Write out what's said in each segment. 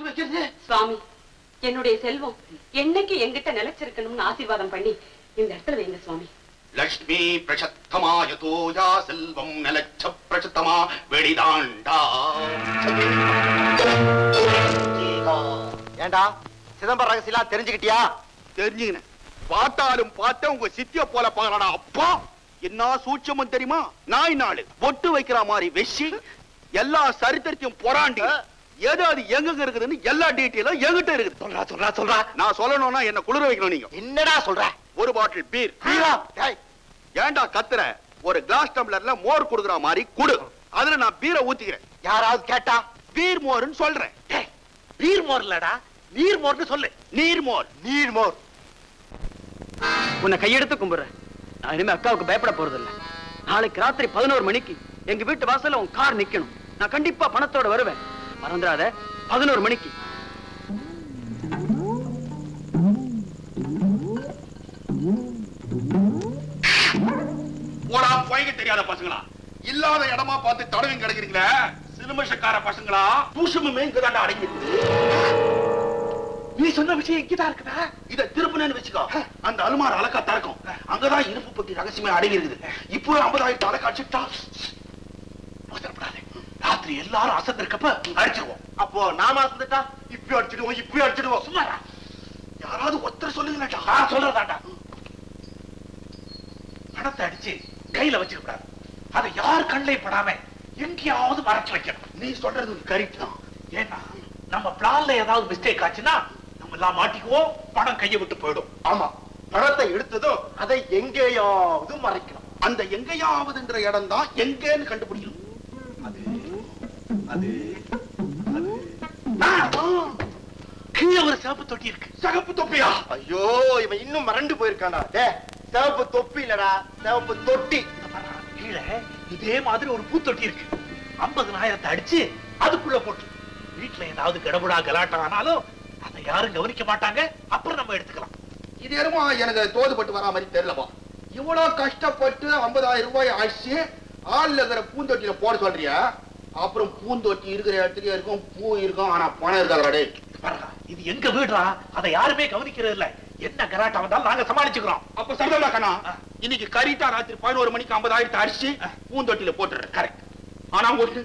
ஒட்டு வைக்கிறது சுவாமி என்னுடைய செல்வம் என்னைக்கு எங்கிட்ட நிலைச்சிருக்கணும்னு ஆசீர்வாதம் பண்ணி இந்த இடத்துல வைங்க சுவாமி. லக்ஷ்மி பிரசத்தமா யதோயா செல்வம் நிலச்ச பிரசத்தமா வெளிதாண்டா ஏண்டா சிதம்பரம் ரகசியெல்லாம் தெரிஞ்சுக்கிட்டியா? தெரிஞ்சுக்கினேன். பார்த்தாலும் பார்த்தேன் உங்க சித்திய போல பாக்கலடா அப்பா. என்ன சூட்சமும் தெரியுமா? நாய் நாடு பொட்டு வைக்கிற மாதிரி வெச்சி எல்லா சரித்திரத்தையும் புறாண்டி. எது அது எங்க இருக்குதுன்னு எல்லா டீட்டெயிலும் எங்கிட்ட இருக்குது. சொல்றா சொல்றா சொல்றா. நான் சொல்லணும்னா என்ன குளிர வைக்கணும் நீங்க. என்னடா சொல்ற? ஒரு பாட்டில் பீர் பீரா? டேய், ஏன்டா கத்துற? ஒரு கிளாஸ் டம்ளர்ல மோர் குடுக்குற மாதிரி குடு. அதுல நான் பீரை ஊத்திக்கிறேன். யாராவது கேட்டா? பீர் மோர்னு சொல்றேன். டேய், பீர் மோர்லடா நீர் மோர்னு சொல்லு. நீர் மோர். நீர் மோர். உன்னை கையெடுத்து கும்பிடுறேன். நான் இனிமே அக்காவுக்கு பயப்பட போறதில்ல. நாளைக்கு ராத்திரி பதினோரு மணிக்கு எங்க வீட்டு வாசல்ல உன் கார் நிக்கணும். நான் கண்டிப்பா பணத்தோட வருவேன். மறந்துடாத. பதினோரு மணிக்கு. போடா போய்க்கு தெரியாத பசங்களா. இல்லாத இடமா பார்த்து தடவை கிடக்குறீங்களே. சிலுமஷக்கார பசங்களா? தூஷமுமே இங்கதான் அடங்கி நீ சொன்ன விஷயம் இங்கதான் இருக்குதா? இத திருப்பினு வச்சுக்கோ. அந்த அலுமார் அலக்கா திறக்கும். அங்கதான் இருப்பு பத்தி ரகசியமே அடங்கி இருக்குது இப்போ ஐம்பதாயிரத்து அலக்கா ராத்திரி எல்லாரும் அசந்திருக்கப்ப அடிச்சிருவோம். அப்போ நாம அசந்துட்டா இப்படி அடிச்சிடுவோம் இப்படி அடிச்சிடுவோம். சும்மாடா. யாராவது ஒருத்தர் சொல்லுங்களேடா சொல்றதாண்டா பணத்தை அடிச்சு கையில வச்சுக்க கூடாது. அதை யார் கண்ணிலே படாம எங்கேயாவது மறைச்சு வைக்கணும். நீ சொல்றது கரெக்ட் தான். ஏன்னா நம்ம பிளான்ல ஏதாவது மிஸ்டேக் ஆச்சுன்னா நம்ம எல்லாம் மாட்டிக்குவோம் பணம் கையை விட்டு போயிடும். ஆமா. பணத்தை எடுத்ததும் அதை எங்கேயாவது மறைக்கணும். அந்த எங்கேயாவதுன்ற இடம் தான் எங்கேன்னு கண்டுபிடிக்கணும். அது அது. ஆ, ஆ. கீழே ஒரு சிவப்பு தொட்டி இருக்கு. சகப்பு தொப்பியா? ஐயோ இவன் இன்னும் மறந்து போயிருக்கானா? டே சிவப்பு தொப்பி இல்லடா சிவப்பு தொட்டி. கீழே இதே மாதிரி ஒரு பூத்தொட்டி இருக்கு. ஐம்பதுனாயிரத்தை அடிச்சு அதுக்குள்ள போட்டு. வீட்டுல ஏதாவது கடவுடா கலாட்டா ஆனாலும் அதை யாரும் கவனிக்க மாட்டாங்க. அப்புறம் நம்ம எடுத்துக்கலாம். இது என்னமோ எனக்கு தோதுபட்டு வரா மாதிரி தெரியலப்பா. இவ்வளவு கஷ்டப்பட்டு 50000 ரூபாய் ஆச்சு ஆள்ல இருக்கிற பூந்தொட்டியில போட சொல்றியா? அப்புறம் பூந்தொட்டி இருக்கிற இடத்துலயே இருக்கும் பூ இருக்கும் ஆனா பணம் இருக்காதுடா டேய். இது எங்க வீடுடா? அதை யாருமே கவனிக்கிறது இல்ல. என்ன கலாட்டா வந்தாலும் நாங்க சமாளிச்சுக்கிறோம். அப்ப சரிதா கண்ணா. இன்னைக்கு கரிட்டா ராத்திரி பதினோரு மணிக்கு ஐம்பதாயிரத்தை அடிச்சு பூந்தொட்டியில போட்டுறேன் கரெக்ட் ஆனா ஒண்ணு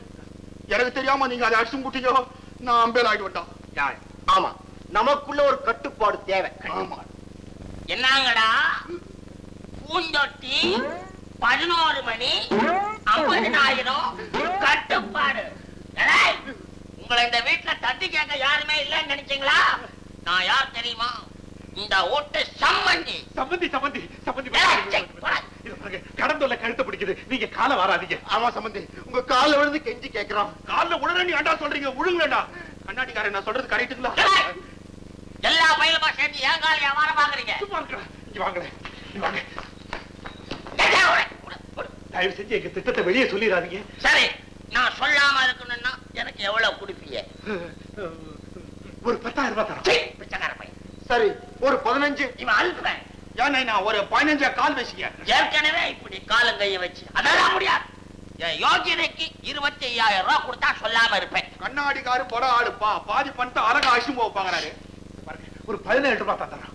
எனக்கு தெரியாம நீங்க அதை அடிச்சு முட்டீங்க நான் அம்பேல் ஆகிட்டு வந்தான் ஆமா. நமக்குள்ள ஒரு கட்டுப்பாடு தேவை. ஆமா. என்னங்கடா? பூந்தொட்டி பதினோரு மணி ஐம்பதினாயிரம் கட்டுப்பாடு. உங்களை இந்த வீட்டுல தட்டி கேட்க யாருமே இல்லைன்னு நினைச்சீங்களா? நான் யார் தெரியுமா? இந்த ஓட்டு சம்மந்தி. சம்பந்தி சம்பந்தி சம்பந்தி பாருங்க, கடந்தொல்ல கழுத்தை பிடிக்குது. நீங்க காலை வராதீங்க. ஆமா சம்பந்தி உங்க கால்ல விழுந்து கெஞ்சி கேக்குறோம் கால்ல உடனே நீ அண்டா சொல்றீங்க. உழுங்களேடா கண்ணாடிக்காரன் நான் சொல்றது கரெக்ட்டுங்களா? எல்லா பயிலுமா சேர்ந்து ஏன் கால் வியாபாரம் பாக்குறீங்க சும்மா. இங்க வாங்களேன் வாங்க. தயவு செஞ்சு எங்க திட்டத்தை வெளியே சொல்லிடாதீங்க. சரி. நான் சொல்லாம இருக்கணும்னா எனக்கு எவ்வளவு கொடுப்பீங்க ஒரு பத்தாயிரம் ரூபாய் பிச்சைக்கார பையன். சரி ஒரு பதினஞ்சு. இவன் அல்பன். ஏன்னா நான் ஒரு பதினஞ்சா கால் வச்சுக்க ஏற்கனவே இப்படி காலங்கைய வச்சு அதெல்லாம் முடியாது. என் யோகியதைக்கு இருபத்தி ஐயாயிரம் ரூபாய் கொடுத்தா சொல்லாம இருப்பேன். கண்ணாடிக்காரு பட ஆளுப்பா. பாதி பண்ணிட்டு அழகா அழிச்சு போப்பாங்கறாரு பாருங்க, ஒரு பதினேழு ரூபாய் தான் தரோம்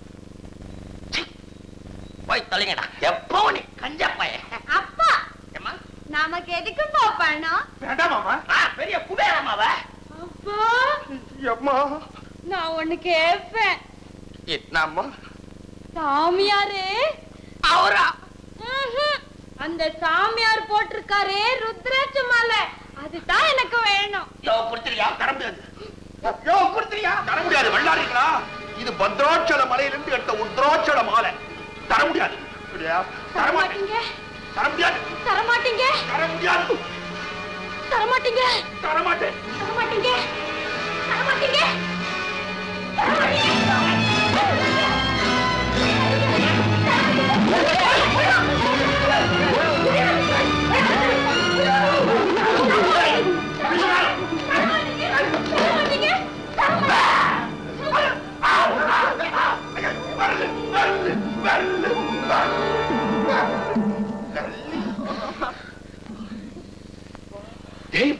போய் தொலைங்கடா. எப்போ நீ கஞ்ச பையன்? நமக்கு எதுக்கு போப்பணும் வேண்டாம் மாமா ஆ, பெரிய குபேரமாவ அப்பா. அம்மா நான் ஒண்ணு கேட்பேன் என்னம்மா? சாமியாரே. அவரா. அந்த சாமியார் போட்டிருக்காரே ருத்ராட்ச மாலை. அதுதான் எனக்கு வேணும். யோ கொடுத்துறியா தர முடியாது யோ கொடுத்துறியா தர முடியாது வெள்ளாடுங்களா இது பத்ராட்சல மலையிலிருந்து எடுத்த உத்ராட்சல மாலை. தர முடியாது? தர தர முடியாது தரமாட்டீங்க. தர முடியாது தரமாட்டீங்க. தர மாட்டேன் தரமாட்டீங்க தரமாட்டீங்க.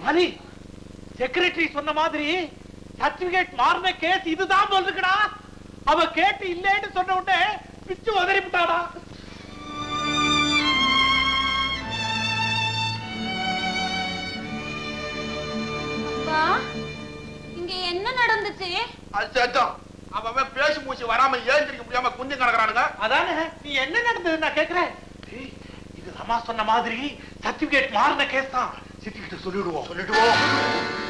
மாலி செக்ரட்டரி சொன்ன மாதிரி சர்டிபிகேட் மாறின கேஸ் இதுதான் சொல்லுங்கடா அவ கேட்டு இல்லைன்னு சொன்ன உடனே பிச்சு உதறி விட்டாடா. இங்க என்ன நடந்துச்சு? அவன் பேசி மூச்சு வராம ஏந்திரிக்க முடியாம குஞ்சு கிடக்குறானுங்க. அதானே நீ என்ன நடந்தது நான் கேக்குறேன்? இது சொன்ன மாதிரி சர்டிபிகேட் மாறின கேஸ் தான். சித்திக்கிட்ட சொல்லிடுவோம். சொல்லிடுவோம்.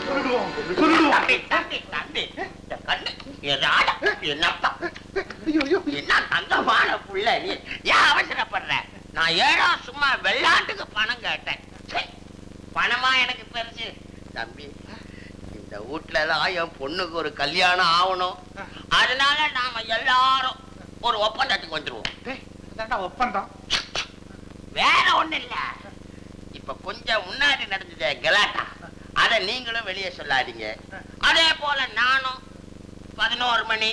சொல்லிடுவோம். சொல்லிடுவோம். என்ன தங்கமான புள்ள நீ. ஏன் அவசரப்படுற? நான் ஏழா சும்மா வெள்ளாட்டுக்கு பணம் கேட்டேன். பணமா எனக்கு பெருசு? தம்பி இந்த வீட்டுல என் பொண்ணுக்கு ஒரு கல்யாணம் ஆகணும். அதனால நாம எல்லாரும் ஒரு ஒப்பந்தத்துக்கு வந்துருவோம். ஒப்பந்தம். வேற ஒண்ணு இல்ல. இப்ப கொஞ்சம் முன்னாடி நடந்தது கலாட்டா. அத நீங்களும் வெளியே சொல்லாதீங்க. அதே போல நானும் பதினோரு மணி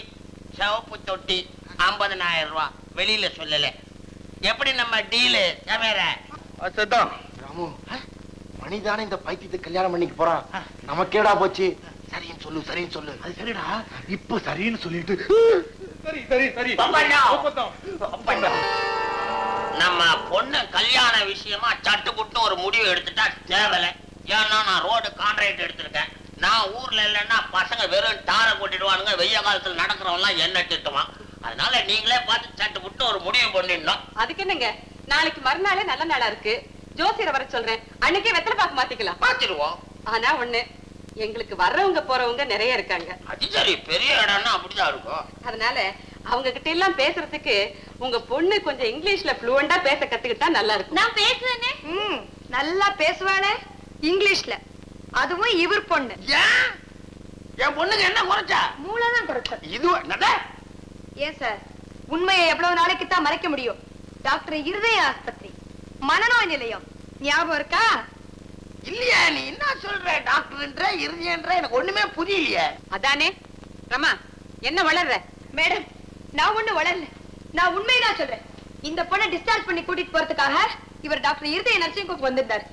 சிவப்பு தொட்டி ஐம்பதனாயிரம் ரூபாய் வெளியில சொல்லல. எப்படி நம்ம டீலு சத்தம். ராமு மணிதானே இந்த பைத்தியத்தை கல்யாணம் பண்ணிக்க போறான் நமக்கேடா போச்சு. சரின்னு சொல்லு சரின்னு சொல்லு. அது சரிடா. இப்ப சரின்னு சொல்லிட்டு. சரி சரி சரி. ஒப்பந்தம். ஒப்பந்தம். நம்ம பொண்ணு கல்யாண விஷயமா சட்டுப்புட்டு ஒரு முடிவு எடுத்துட்டா தேவலை. ஏன்னா நான் ரோடு கான்ட்ராக்ட் எடுத்திருக்கேன். நான் ஊர்ல இல்லைன்னா பசங்க வெறும் டாரை கொட்டிடுவானுங்க வெய்ய காலத்துல நடக்கிறவன் எல்லாம் என்ன திட்டுவான். அதனால நீங்களே பார்த்து சட்டுப்புட்டு ஒரு முடிவு பண்ணிடணும். அதுக்கு என்னங்க? நாளைக்கு மறுநாளே நல்ல நாளா இருக்கு. ஜோசியரை வர சொல்றேன். அன்னைக்கே வெத்தலை பாக்கு மாத்திக்கலாம். பார்த்துடுவோம் ஆனா ஒண்ணு எங்களுக்கு வர்றவங்க போறவங்க நிறைய இருக்காங்க. அது சரி பெரிய இடம்னா அப்படிதான் இருக்கும். அதனால அவங்க கிட்ட எல்லாம் பேசுறதுக்கு உங்க பொண்ணு கொஞ்சம் இங்கிலீஷ்ல ஃப்ளூவெண்டா பேச கத்துக்கிட்டா நல்லா இருக்கும். நான் பேசுறேனே. ம் நல்லா பேசுவானே இங்கிலீஷ்ல. அதுவும் இவர் பொண்ணு. ஏன்? என் பொண்ணுக்கு என்ன குறைச்சா? மூளை தான் குறைச்சல். இது? ஏன் சார்? உண்மையை எவ்வளவு நாளைக்கு தான் மறைக்க முடியும்? டாக்டர் இருதய ஆஸ்பத்திரி. மனநோய் நிலையம். ஞாபகம் இருக்கா? இல்லையா நீ என்ன சொல்ற? டாக்டர்ன்ற இறுதியன்ற எனக்கு ஒண்ணுமே புரியலையே. அதானே? ரமா என்ன வளர்ற? மேடம் நான் ஒண்ணு வளரல. நான் உண்மைதான் சொல்றேன். இந்த பொண்ணை டிஸ்சார்ஜ் பண்ணி கூட்டிட்டு போறதுக்காக இவர் டாக்டர் இருதய நர்சிங் ஹோம் வந்திருந்தாரு.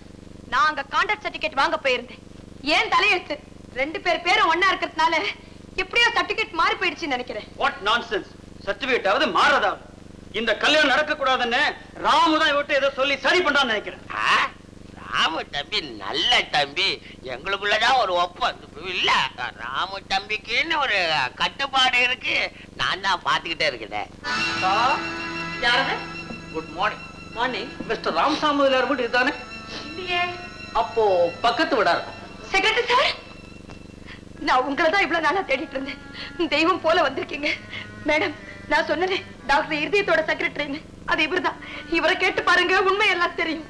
நான் அங்க கான்ட்ராக்ட் சர்டிபிகேட் வாங்க போயிருந்தேன். ஏன் தலையெழுத்து? ரெண்டு பேர் பேரும் ஒன்னா இருக்கிறதுனால எப்படியோ சர்டிபிகேட் மாறி போயிடுச்சுன்னு நினைக்கிறேன். வாட் நான்சென்ஸ் சர்டிபிகேட் ஆவது மாறதா? இந்த கல்யாணம் நடக்க கூடாதுன்னு ராமு தான் விட்டு ஏதோ சொல்லி சரி பண்றான்னு நினைக்கிறேன். ராமு தம்பி நல்ல தம்பி. எங்களுக்குள்ளதான் ஒரு ஒப்பந்தம். இல்ல ராமு தம்பிக்குன்னு ஒரு கட்டுப்பாடு இருக்கு. நான் தான் பாத்துக்கிட்டே இருக்கிறேன். Good morning morning mister Ramasamy இதுதானே? அப்போ பக்கத்து விடா இருக்கும். செக்ரட்டரி சார் நான் உங்களை தான் இவ்வளவு நாளா தேடிட்டு இருந்தேன். தெய்வம் போல வந்திருக்கீங்க. மேடம் நான் சொன்னேனே டாக்டர் இருதயத்தோட செக்ரட்டரின்னு அது இவர்தான். இவரை கேட்டு பாருங்க உண்மை எல்லாம் தெரியும்.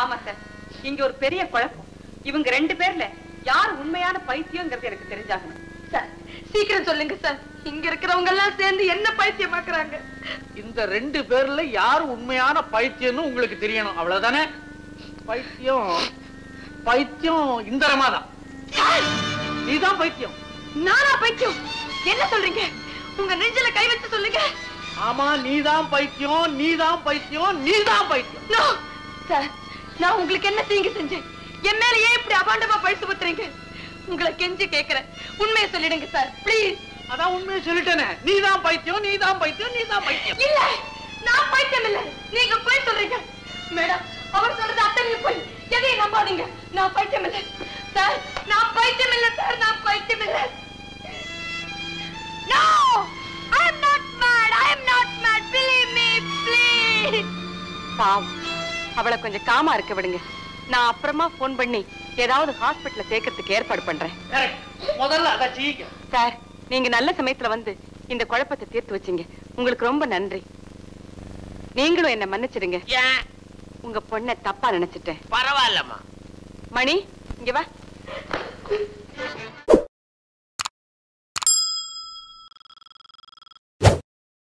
ஆமா சார் இங்க ஒரு பெரிய குழப்பம். இவங்க ரெண்டு பேர்ல யார் உண்மையான பைத்தியங்கிறது எனக்கு தெரிஞ்சாகணும். சார் சீக்கிரம் சொல்லுங்க சார். இங்க இருக்கிறவங்க எல்லாம் சேர்ந்து என்ன பைத்தியமாக்குறாங்க? இந்த ரெண்டு பேர்ல யார் உண்மையான பைத்தியம்னு உங்களுக்கு தெரியணும். அவ்வளவுதானே? பைத்தியம் பைத்தியம் இந்த ரமாதான் நீதான் பைத்தியம். நானா பைத்தியம்? என்ன சொல்றீங்க? உங்க நெஞ்சில கை வச்சு சொல்லுங்க. ஆமா நீதான் பைத்தியம் நீதான் பைத்தியம் நீதான் பைத்தியம். சார் நான் உங்களுக்கு என்ன தீங்கு செஞ்சேன்? என் மேல ஏன் இப்படி அபாண்டமா பழித்து ஊத்துறீங்க? உங்களை கெஞ்சி கேக்குறேன் உண்மையை சொல்லிடுங்க சார் ப்ளீஸ் அதான் உண்மையை சொல்லிட்டேனே. நீதான் பைத்தியம் நீதான் பைத்தியம் நீதான் பைத்தியம். இல்ல நான் பைத்தியம் இல்ல. நீங்க போய் சொல்றீங்க. மேடம் அவர் சொல்றது அத்தனை போய். எதையும் நம்பாதீங்க. நான் பைத்தியம் இல்ல. சார் நான் பைத்தியம் இல்ல சார் நான் பைத்தியம் இல்ல. No I am not mad I am not mad believe me please பாவம். அவளை கொஞ்சம் காமா இருக்க விடுங்க. நான் அப்புறமா போன் பண்ணி ஏதாவது ஹாஸ்பிடல்ல சேர்க்கறதுக்கு ஏற்பாடு பண்றேன். முதல்ல சார் நீங்க நல்ல சமயத்துல வந்து இந்த குழப்பத்தை தீர்த்து வச்சீங்க. உங்களுக்கு ரொம்ப நன்றி. நீங்களும் என்ன மன்னிச்சிடுங்க. உங்க பொண்ணை தப்பா நினைச்சிட்டேன். பரவாயில்லம்மா. மணி இங்க வா.